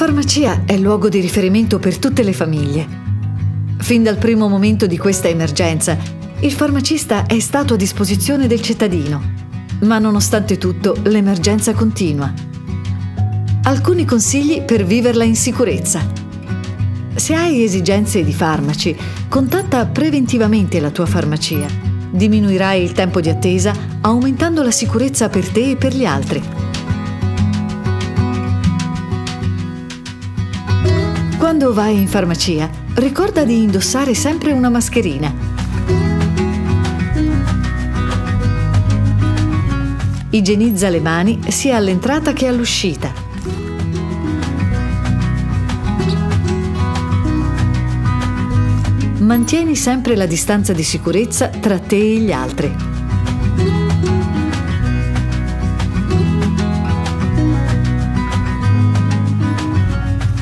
farmacia è luogo di riferimento per tutte le famiglie. Fin dal primo momento di questa emergenza, il farmacista è stato a disposizione del cittadino, ma nonostante tutto l'emergenza continua. Alcuni consigli per viverla in sicurezza. Se hai esigenze di farmaci, contatta preventivamente la tua farmacia. Diminuirai il tempo di attesa aumentando la sicurezza per te e per gli altri. Quando vai in farmacia, ricorda di indossare sempre una mascherina. Igienizza le mani sia all'entrata che all'uscita. Mantieni sempre la distanza di sicurezza tra te e gli altri.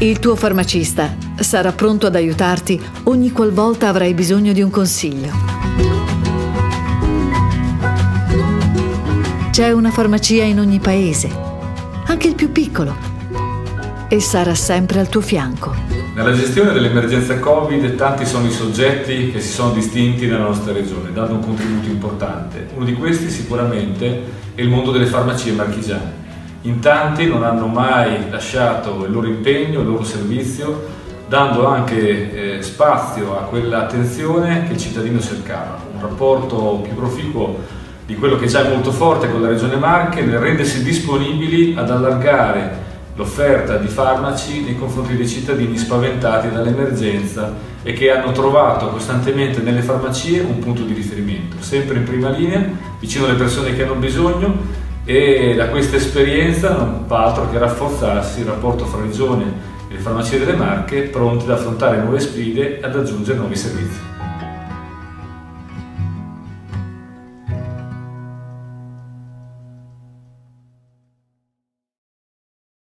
Il tuo farmacista sarà pronto ad aiutarti ogni qualvolta avrai bisogno di un consiglio. C'è una farmacia in ogni paese, anche il più piccolo, e sarà sempre al tuo fianco. Nella gestione dell'emergenza Covid tanti sono i soggetti che si sono distinti nella nostra regione, dando un contributo importante. Uno di questi sicuramente è il mondo delle farmacie marchigiane. In tanti non hanno mai lasciato il loro impegno, il loro servizio, dando anche eh, spazio a quell'attenzione che il cittadino cercava. Un rapporto più proficuo di quello che già è molto forte con la Regione Marche nel rendersi disponibili ad allargare l'offerta di farmaci nei confronti dei cittadini spaventati dall'emergenza e che hanno trovato costantemente nelle farmacie un punto di riferimento, sempre in prima linea, vicino alle persone che hanno bisogno e da questa esperienza non fa altro che rafforzarsi il rapporto fra Regione e le farmacie delle Marche pronte ad affrontare nuove sfide e ad aggiungere nuovi servizi.